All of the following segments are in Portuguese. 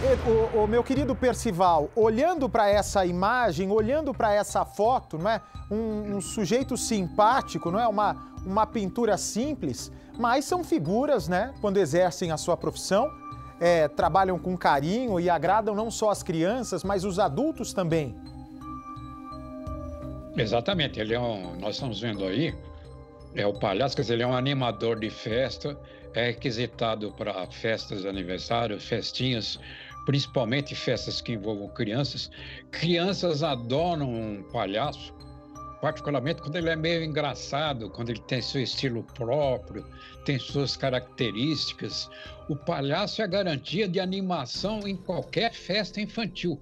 O, o, meu querido Percival, olhando para essa imagem, olhando para essa foto, não é? Um, um, sujeito simpático, não é? Uma, uma pintura simples, mas são figuras, né? Quando exercem a sua profissão, é, trabalham com carinho e agradam não só as crianças, mas os adultos também. Exatamente, ele é um, nós estamos vendo aí, é o palhaço, quer dizer, ele é um animador de festa, é requisitado para festas de aniversário, festinhas, principalmente festas que envolvam crianças. Crianças adoram um palhaço, particularmente quando ele é meio engraçado, quando ele tem seu estilo próprio, tem suas características. O palhaço é garantia de animação em qualquer festa infantil.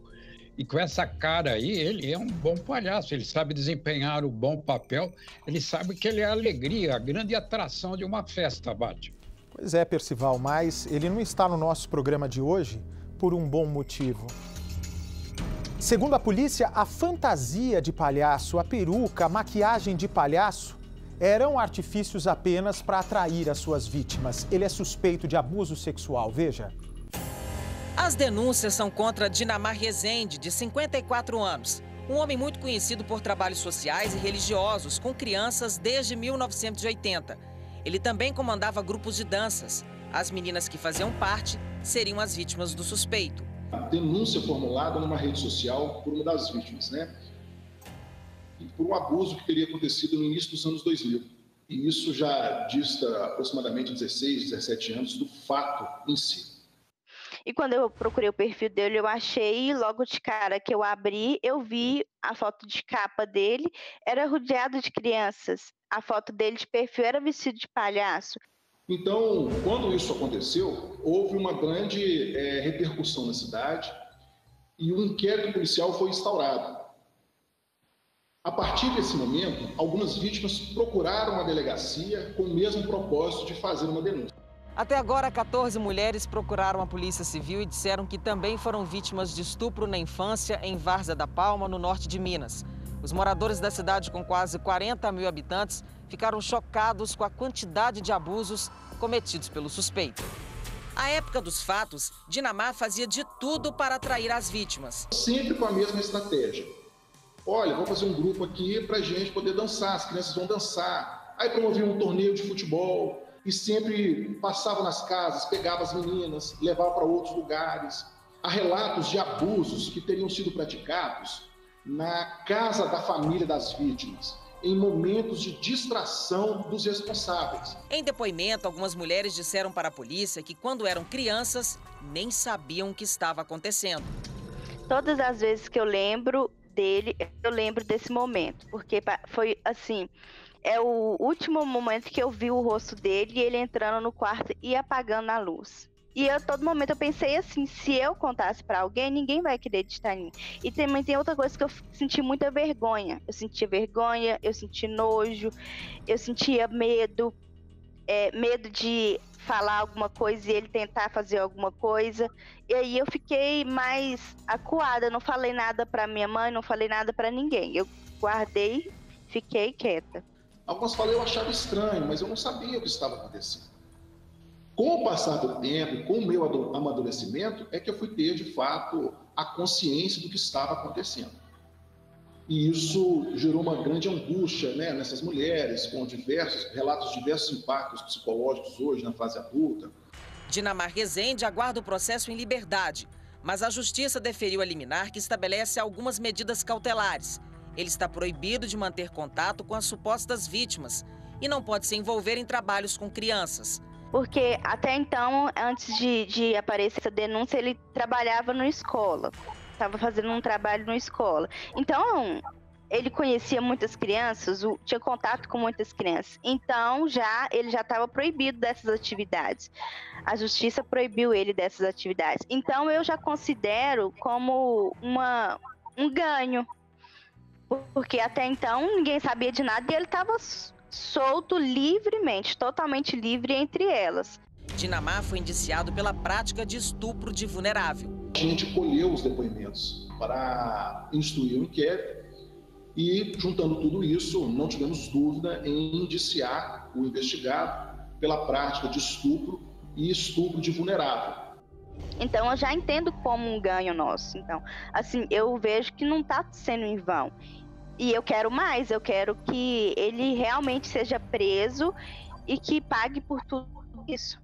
E com essa cara aí, ele é um bom palhaço, ele sabe desempenhar o bom papel, ele sabe que ele é a alegria, a grande atração de uma festa, Bate. Pois é, Percival, mas ele não está no nosso programa de hoje por um bom motivo. Segundo a polícia, a fantasia de palhaço, a peruca, a maquiagem de palhaço eram artifícios apenas para atrair as suas vítimas. Ele é suspeito de abuso sexual, veja. As denúncias são contra Dinamar Rezende, de 54 anos. Um homem muito conhecido por trabalhos sociais e religiosos com crianças desde 1980. Ele também comandava grupos de danças. As meninas que faziam parte seriam as vítimas do suspeito. A denúncia formulada numa rede social por uma das vítimas, né? E por um abuso que teria acontecido no início dos anos 2000. E isso já dista aproximadamente 16, 17 anos do fato em si. E quando eu procurei o perfil dele, eu achei logo de cara que eu abri, eu vi a foto de capa dele, era rodeado de crianças. A foto dele de perfil era vestido de palhaço. Então, quando isso aconteceu, houve uma grande é, repercussão na cidade e um inquérito policial foi instaurado. A partir desse momento, algumas vítimas procuraram a delegacia com o mesmo propósito de fazer uma denúncia. Até agora, 14 mulheres procuraram a Polícia Civil e disseram que também foram vítimas de estupro na infância em Várzea da Palma, no norte de Minas. Os moradores da cidade, com quase 40 mil habitantes, ficaram chocados com a quantidade de abusos cometidos pelo suspeito. À época dos fatos, Dinamar fazia de tudo para atrair as vítimas. Sempre com a mesma estratégia. Olha, vamos fazer um grupo aqui para a gente poder dançar, as crianças vão dançar. Aí promovia um torneio de futebol, e sempre passava nas casas, pegava as meninas, levava para outros lugares. Há relatos de abusos que teriam sido praticados na casa da família das vítimas, em momentos de distração dos responsáveis. Em depoimento, algumas mulheres disseram para a polícia que, quando eram crianças, nem sabiam o que estava acontecendo. Todas as vezes que eu lembro dele, eu lembro desse momento, porque foi assim é o último momento que eu vi o rosto dele e ele entrando no quarto e apagando a luz. E a todo momento eu pensei assim, se eu contasse para alguém, ninguém vai querer acreditar em mim. E também tem outra coisa que eu senti muita vergonha. Eu sentia vergonha, eu senti nojo, eu sentia medo, é, medo de falar alguma coisa e ele tentar fazer alguma coisa. E aí eu fiquei mais acuada, não falei nada para minha mãe, não falei nada para ninguém. Eu guardei, fiquei quieta. Algumas falas eu achava estranho, mas eu não sabia o que estava acontecendo. Com o passar do tempo, com o meu amadurecimento, é que eu fui ter, de fato, a consciência do que estava acontecendo. E isso gerou uma grande angústia né, nessas mulheres, com diversos relatos de diversos impactos psicológicos hoje na fase adulta. Dinamar Rezende aguarda o processo em liberdade, mas a justiça deferiu a liminar que estabelece algumas medidas cautelares ele está proibido de manter contato com as supostas vítimas e não pode se envolver em trabalhos com crianças. Porque até então, antes de, de aparecer essa denúncia, ele trabalhava na escola. Estava fazendo um trabalho na escola. Então, ele conhecia muitas crianças, tinha contato com muitas crianças. Então, já ele já estava proibido dessas atividades. A justiça proibiu ele dessas atividades. Então, eu já considero como uma, um ganho porque até então ninguém sabia de nada e ele estava solto livremente, totalmente livre entre elas. Dinamar foi indiciado pela prática de estupro de vulnerável. A gente colheu os depoimentos para instruir o inquérito e, juntando tudo isso, não tivemos dúvida em indiciar o investigado pela prática de estupro e estupro de vulnerável. Então eu já entendo como um ganho nosso. Então, assim, eu vejo que não está sendo em vão. E eu quero mais, eu quero que ele realmente seja preso e que pague por tudo isso.